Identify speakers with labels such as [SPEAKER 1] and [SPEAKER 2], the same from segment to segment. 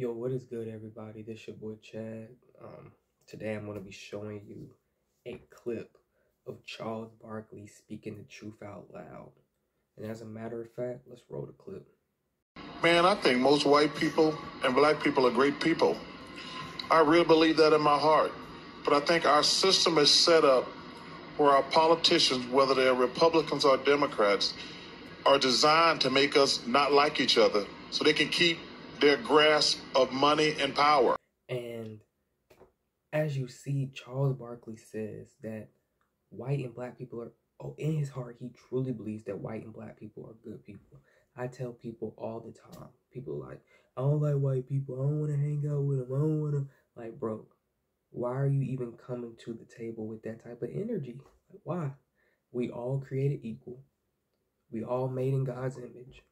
[SPEAKER 1] Yo, what is good, everybody? This your boy Chad. Um, today I'm to be showing you a clip of Charles Barkley speaking the truth out loud. And as a matter of fact, let's roll the clip.
[SPEAKER 2] Man, I think most white people and black people are great people. I really believe that in my heart. But I think our system is set up where our politicians, whether they're Republicans or Democrats, are designed to make us not like each other so they can keep their grasp of money and power.
[SPEAKER 1] And as you see, Charles Barkley says that white and black people are, oh, in his heart, he truly believes that white and black people are good people. I tell people all the time, people like, I don't like white people. I don't want to hang out with them. I don't want to, like, bro, why are you even coming to the table with that type of energy? Like, why? We all created equal. We all made in God's image.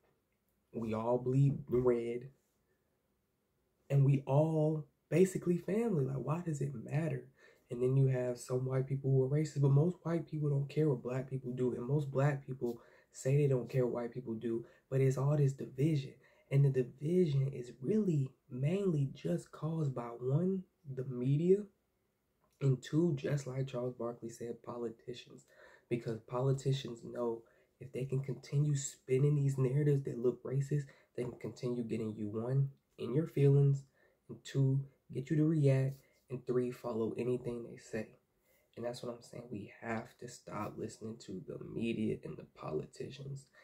[SPEAKER 1] We all bleed red. And we all basically family. Like, why does it matter? And then you have some white people who are racist, but most white people don't care what black people do. And most black people say they don't care what white people do, but it's all this division. And the division is really mainly just caused by one, the media, and two, just like Charles Barkley said, politicians. Because politicians know if they can continue spinning these narratives that look racist, they can continue getting you one in your feelings, and two, get you to react, and three, follow anything they say. And that's what I'm saying. We have to stop listening to the media and the politicians.